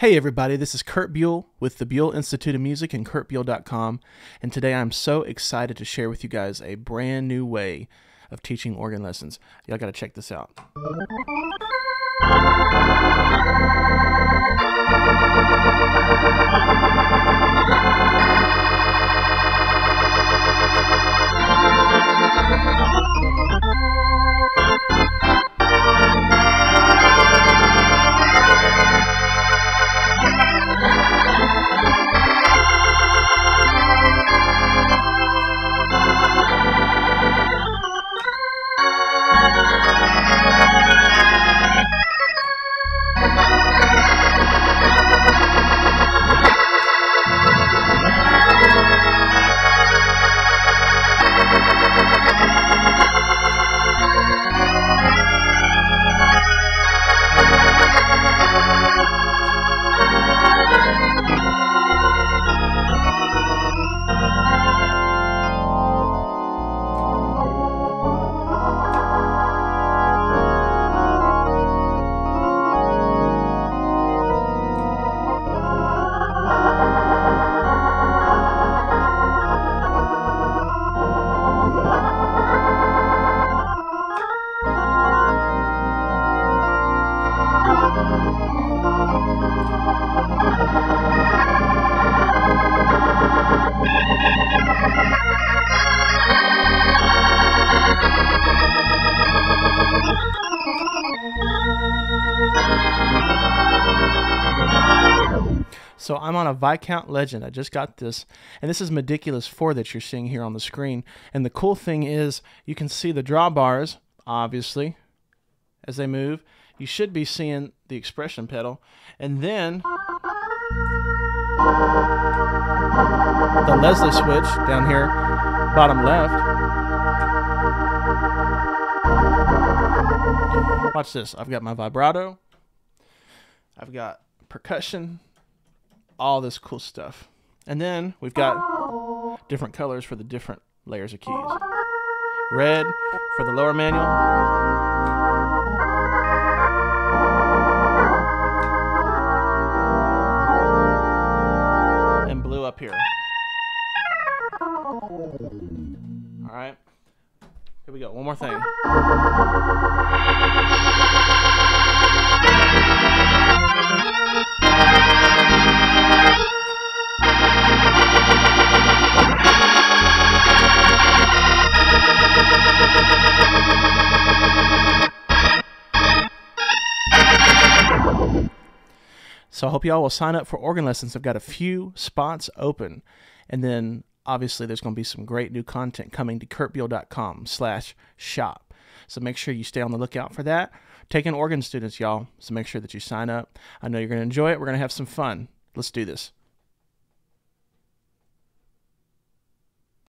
Hey everybody, this is Curt Buell with the Buell Institute of Music and curtbuell.com, and today I'm so excited to share with you guys a brand new way of teaching organ lessons. Y'all got to check this out. So I'm on a Viscount Legend. I just got this, and this is Midiculous 4 that you're seeing here on the screen. And the cool thing is you can see the drawbars, obviously, as they move. You should be seeing the expression pedal. And then the Leslie switch down here, bottom left. Watch this. I've got my vibrato. I've got percussion, all this cool stuff. And then we've got different colors for the different layers of keys. Red for the lower manual. And blue up here. All right. Here we go. One more thing. So I hope y'all will sign up for organ lessons. I've got a few spots open. And then obviously there's going to be some great new content coming to curtbuell.com slash shop. So make sure you stay on the lookout for that. Taking organ students, y'all. So make sure that you sign up. I know you're going to enjoy it. We're going to have some fun. Let's do this.